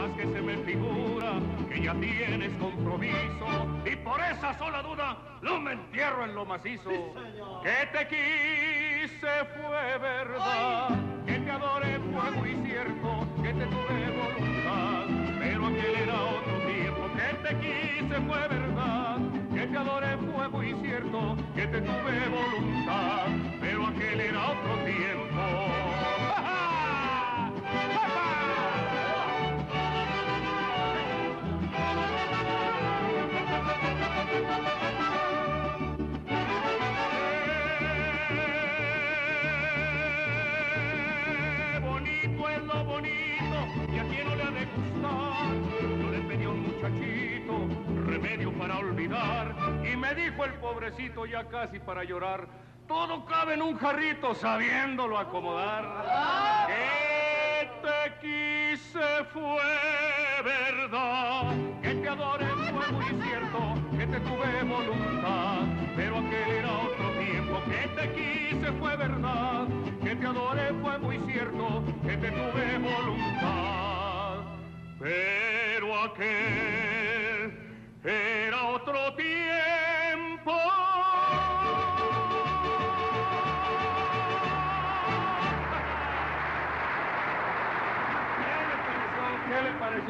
más que se me figura que ya tienes compromiso y por esa sola duda no me entierro en lo macizo. que te quise fue verdad, que te adoré fue muy cierto, que te tuve voluntad, pero aquel era otro tiempo. Que te quise fue verdad, remedio para olvidar. Y me dijo el pobrecito ya casi para llorar, todo cabe en un jarrito sabiéndolo acomodar. Que te quise fue verdad, que te adoré fue muy cierto, que te tuve voluntad, pero aquel era otro tiempo. Que te quise fue verdad, que te adoré fue muy cierto, que te aquel era otro tiempo. ¿Qué le pareció?